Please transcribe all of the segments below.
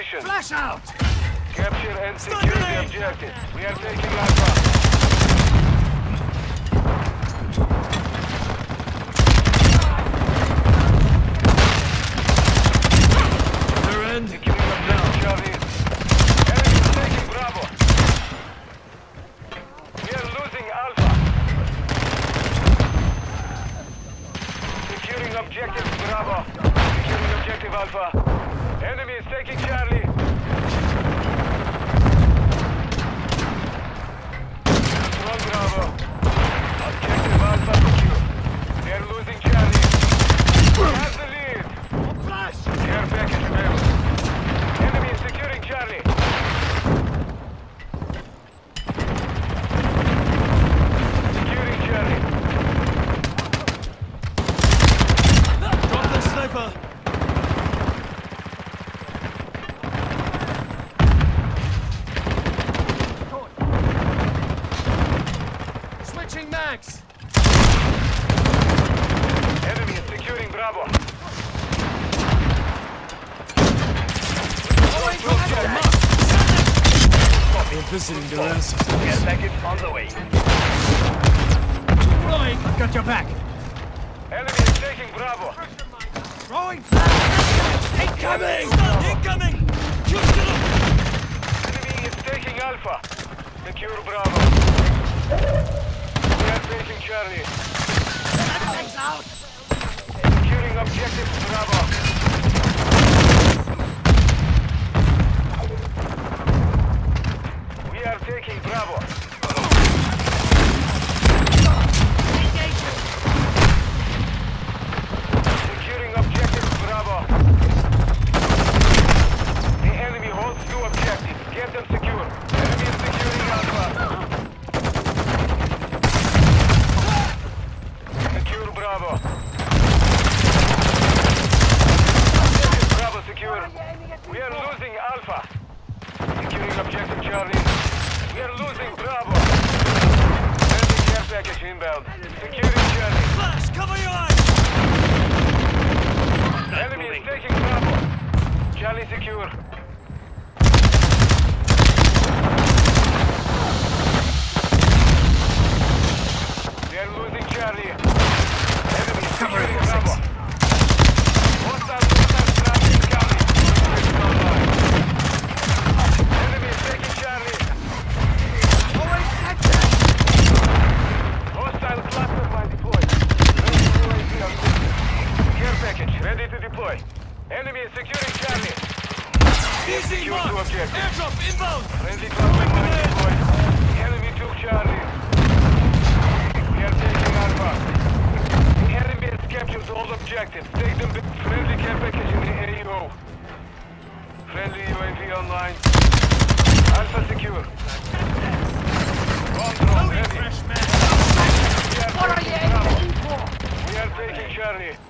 location. Flash out! Capture and secure the objective. We are taking Alpha. They're in. Securing objective Charlie. Enemy is taking Bravo. We are losing Alpha. Securing objective Bravo. Securing objective Alpha. Enemy is taking Charlie. Strong Bravo. Objective Alpha secure. We are losing Charlie. We have the lead. Flash! Care package available. Enemy is securing Charlie. Securing Charlie. Drop the sniper! Switching mags! Enemy is securing Bravo. They're visiting their ancestors. Care package on the way. Throwing! I've got your back. Enemy is taking Bravo. Throwing flash! Incoming! Incoming! Enemy is taking Alpha. Secure Bravo. We are taking Charlie. Securing objective Bravo. Bravo. Securing objective Bravo. The enemy holds two objectives. Get them secure. Enemy is securing Alpha. Secure Bravo. Objective Bravo secure. We are losing Alpha. Securing objective Charlie. We are losing Bravo. Enemy care package inbound. Securing Charlie. Flash! Cover your eyes! Enemy is taking Bravo. Charlie secure. We are losing Charlie. Enemy is securing Bravo. Hostile hostile traffic incoming. Switch online. Enemy is taking Charlie. Hostile cluster mine deployed. Ready to UAV on mission. Care package ready to deploy. Enemy is securing Charlie. Easy Secure mark! Airdrop inbound! Friendly cluster mine deployed. Enemy took Charlie. We are taking Alpha. Enemy has captured all objectives. Take them. Friendly care package in the AO. Friendly UAV online. Alpha secure. Bomb drone ready. Fresh man! We are taking Bravo. We are taking Charlie.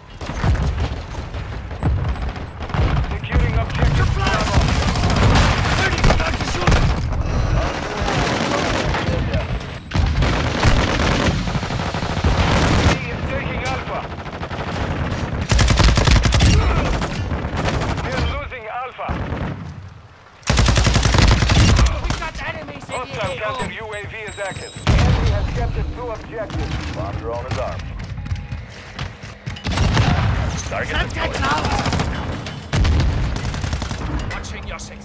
Target deployed. Watching your six.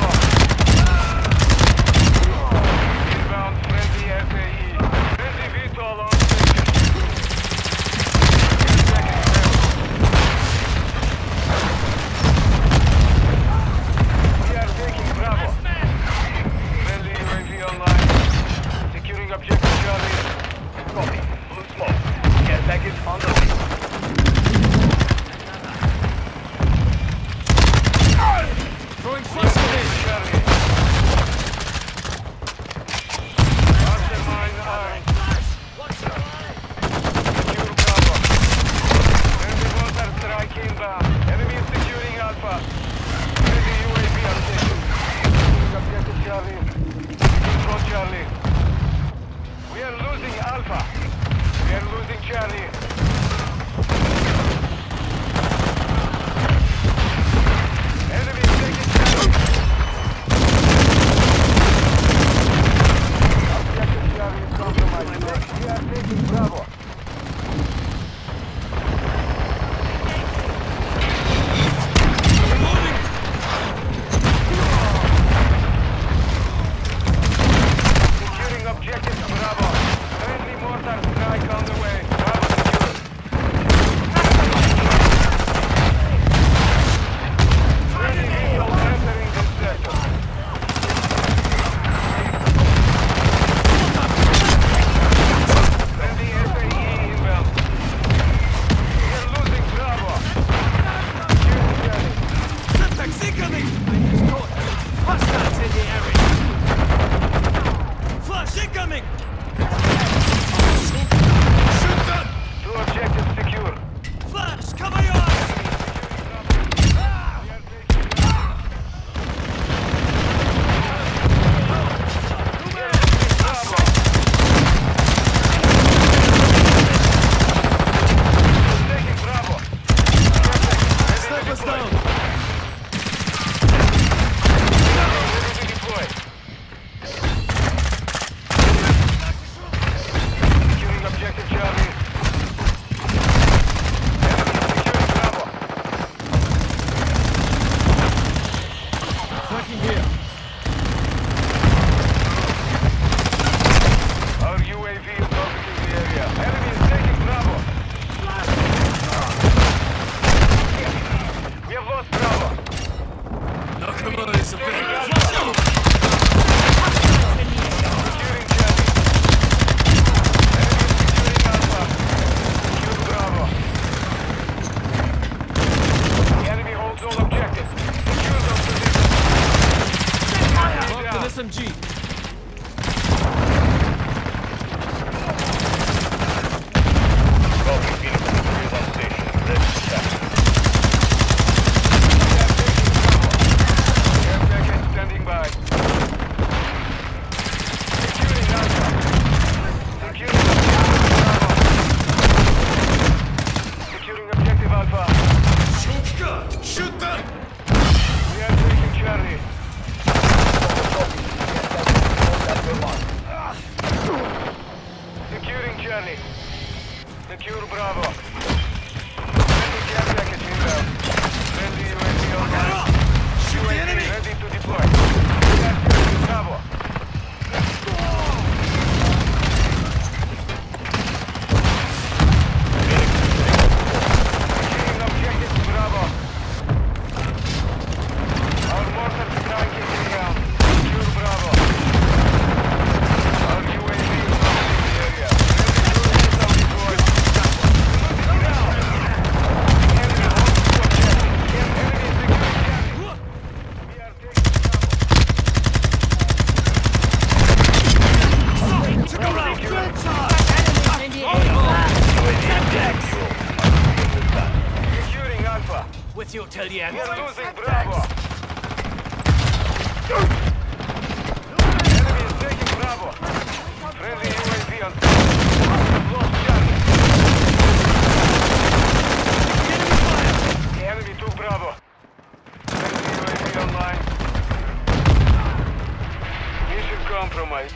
Oh. Charlie. Control Charlie. We are losing Alpha. We are losing Charlie.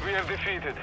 We are defeated.